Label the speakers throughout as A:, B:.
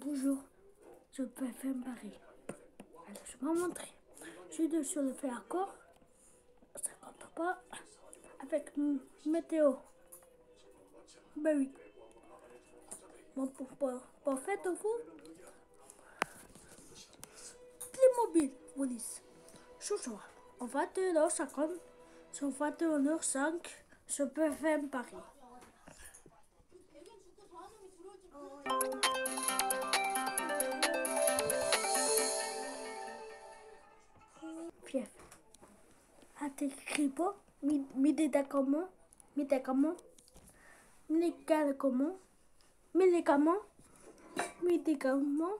A: Bonjour, je peux faire Paris. Alors, je vais montrer. Je suis sur le fait accord. Ça compte pas. Avec météo. Ben oui. Bon, pour, pour, pour faire vous. Playmobil, police. Chouchou. En 21h50, sur 21h05, je peux faire Paris. Fief. A t'écrit pas? Médicaments, médicaments, médicaments, médicaments, médicaments,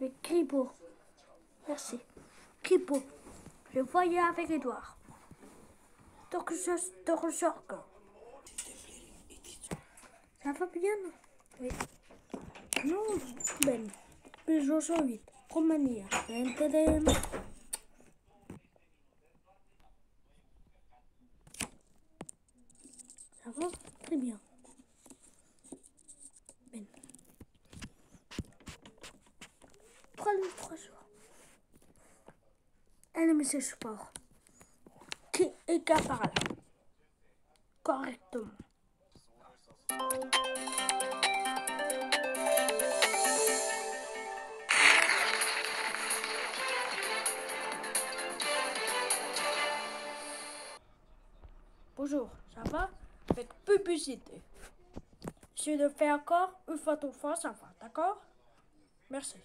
A: les cripo. Merci. Cripo. Je voyais avec Edouard. Donc je. Ça va bien Oui. Non, ben. Peugeot 108. Romania. Ça va Très bien. Ben. Trois, trois jours. Un monsieur sport. Qui est par là. Correctement. Bonjour, ça va? Avec publicité. Si je le fais encore, une fois, deux fois, ça va, d'accord? Merci.